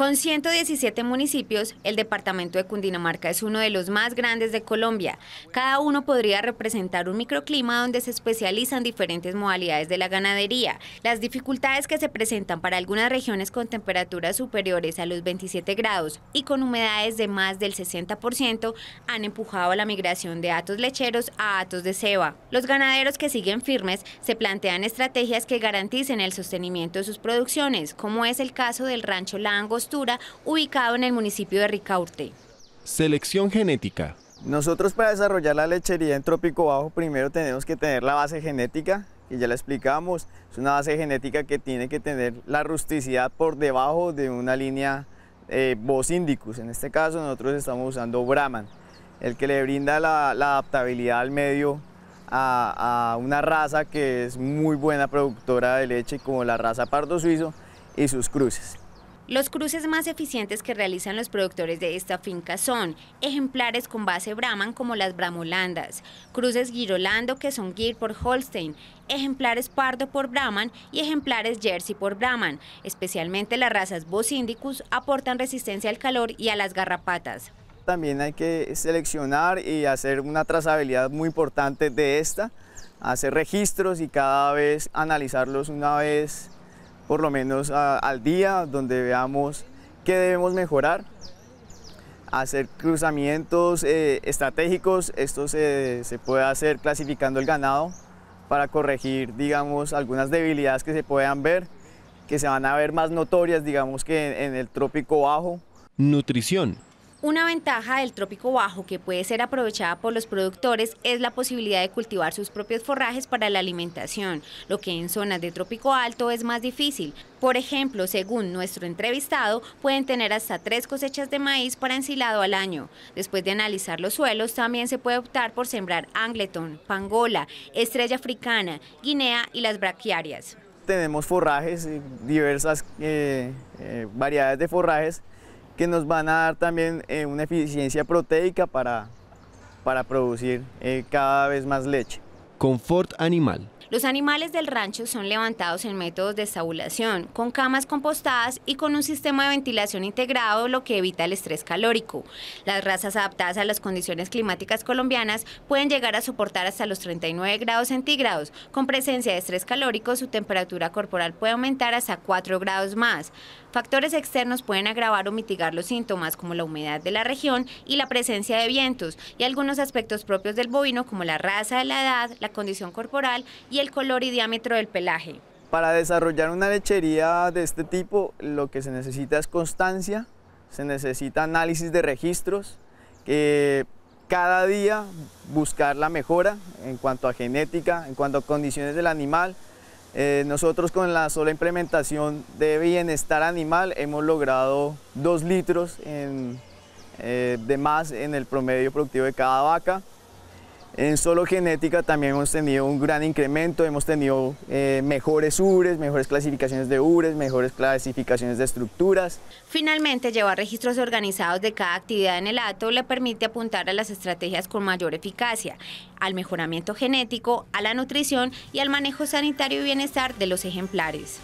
Con 117 municipios, el departamento de Cundinamarca es uno de los más grandes de Colombia. Cada uno podría representar un microclima donde se especializan diferentes modalidades de la ganadería. Las dificultades que se presentan para algunas regiones con temperaturas superiores a los 27 grados y con humedades de más del 60% han empujado a la migración de atos lecheros a atos de ceba. Los ganaderos que siguen firmes se plantean estrategias que garanticen el sostenimiento de sus producciones, como es el caso del rancho La Angostura ubicado en el municipio de Ricaurte. Selección genética. Nosotros para desarrollar la lechería en trópico bajo primero tenemos que tener la base genética, que ya la explicamos, es una base genética que tiene que tener la rusticidad por debajo de una línea eh, Bos indicus. En este caso nosotros estamos usando Brahman, el que le brinda la, adaptabilidad al medio a, a, una raza que es muy buena productora de leche como la raza pardo suizo y sus cruces. Los cruces más eficientes que realizan los productores de esta finca son ejemplares con base Brahman como las Bramolandas, cruces Girolando que son Gir por Holstein, ejemplares Pardo por Brahman y ejemplares Jersey por Brahman. Especialmente las razas Bosindicus aportan resistencia al calor y a las garrapatas. También hay que seleccionar y hacer una trazabilidad muy importante de esta, hacer registros y cada vez analizarlos una vez por lo menos al día, donde veamos qué debemos mejorar, hacer cruzamientos eh, estratégicos, esto se, puede hacer clasificando el ganado para corregir, digamos, algunas debilidades que se puedan ver, que se van a ver más notorias, digamos, que en el trópico bajo. Nutrición. Una ventaja del trópico bajo que puede ser aprovechada por los productores es la posibilidad de cultivar sus propios forrajes para la alimentación, lo que en zonas de trópico alto es más difícil. Por ejemplo, según nuestro entrevistado, pueden tener hasta tres cosechas de maíz para ensilado al año. Después de analizar los suelos, también se puede optar por sembrar angleton, pangola, estrella africana, guinea y las braquiarias. Tenemos forrajes, diversas eh, eh, variedades de forrajes que nos van a dar también eh, una eficiencia proteica para, para producir eh, cada vez más leche. Confort animal. Los animales del rancho son levantados en métodos de estabulación, con camas compostadas y con un sistema de ventilación integrado, lo que evita el estrés calórico. Las razas adaptadas a las condiciones climáticas colombianas pueden llegar a soportar hasta los 39 grados centígrados. Con presencia de estrés calórico, su temperatura corporal puede aumentar hasta 4 grados más. Factores externos pueden agravar o mitigar los síntomas como la humedad de la región y la presencia de vientos y algunos aspectos propios del bovino como la raza, la edad, la condición corporal y el color y diámetro del pelaje. Para desarrollar una lechería de este tipo lo que se necesita es constancia, se necesita análisis de registros, cada día buscar la mejora en cuanto a genética, en cuanto a condiciones del animal. Eh, nosotros con la sola implementación de bienestar animal hemos logrado dos litros eh, de más en el promedio productivo de cada vaca. En solo genética también hemos tenido un gran incremento, hemos tenido eh, mejores ubres, mejores clasificaciones de ubres, mejores clasificaciones de estructuras. Finalmente, llevar registros organizados de cada actividad en el hato le permite apuntar a las estrategias con mayor eficacia, al mejoramiento genético, a la nutrición y al manejo sanitario y bienestar de los ejemplares.